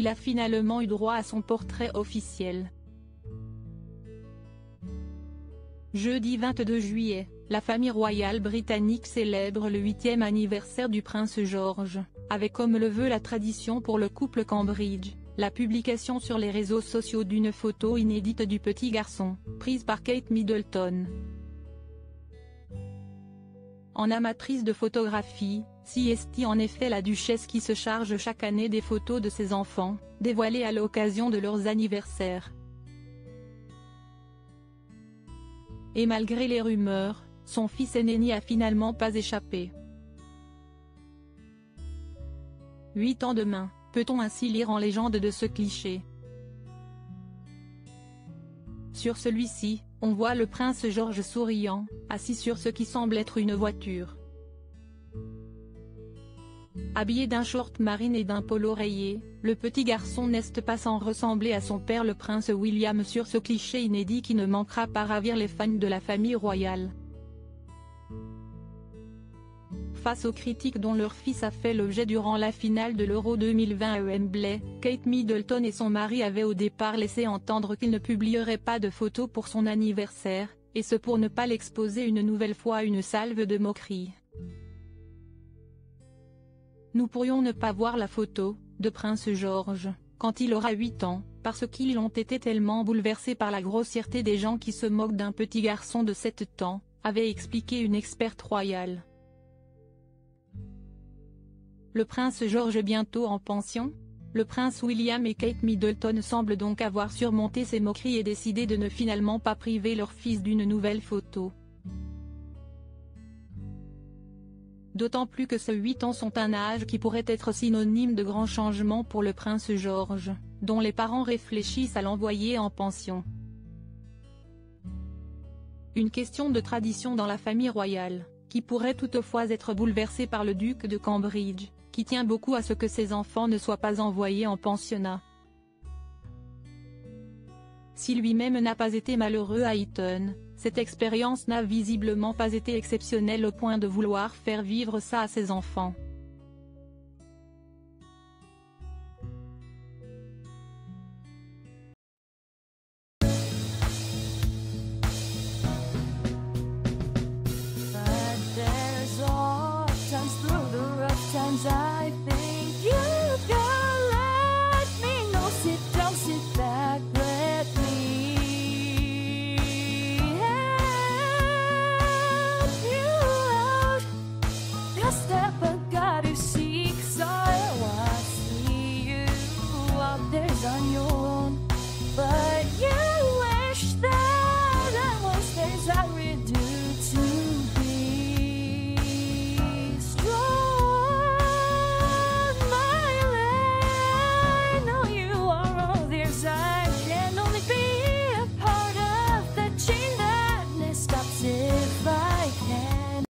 il a finalement eu droit à son portrait officiel. Jeudi 22 juillet, la famille royale britannique célèbre le huitième anniversaire du prince George, avec comme le veut la tradition pour le couple Cambridge, la publication sur les réseaux sociaux d'une photo inédite du petit garçon, prise par Kate Middleton. En amatrice de photographie, CST en effet la duchesse qui se charge chaque année des photos de ses enfants, dévoilées à l'occasion de leurs anniversaires. Et malgré les rumeurs, son fils aîné n'y a finalement pas échappé. 8 ans de main, peut-on ainsi lire en légende de ce cliché? Sur celui-ci, on voit le prince George souriant, assis sur ce qui semble être une voiture. Habillé d'un short marine et d'un polo rayé, le petit garçon n'est pas sans ressembler à son père le prince William sur ce cliché inédit qui ne manquera pas ravir les fans de la famille royale. Face aux critiques dont leur fils a fait l'objet durant la finale de l'Euro 2020 à Wembley, Kate Middleton et son mari avaient au départ laissé entendre qu'ils ne publieraient pas de photos pour son anniversaire, et ce pour ne pas l'exposer une nouvelle fois à une salve de moquerie. Nous pourrions ne pas voir la photo, de Prince George, quand il aura 8 ans, parce qu'ils ont été tellement bouleversés par la grossièreté des gens qui se moquent d'un petit garçon de 7 ans, avait expliqué une experte royale. Le prince George bientôt en pension Le prince William et Kate Middleton semblent donc avoir surmonté ces moqueries et décidé de ne finalement pas priver leur fils d'une nouvelle photo. D'autant plus que ces 8 ans sont un âge qui pourrait être synonyme de grands changements pour le prince George, dont les parents réfléchissent à l'envoyer en pension. Une question de tradition dans la famille royale, qui pourrait toutefois être bouleversée par le duc de Cambridge, qui tient beaucoup à ce que ses enfants ne soient pas envoyés en pensionnat. Si lui-même n'a pas été malheureux à Eton, cette expérience n'a visiblement pas été exceptionnelle au point de vouloir faire vivre ça à ses enfants.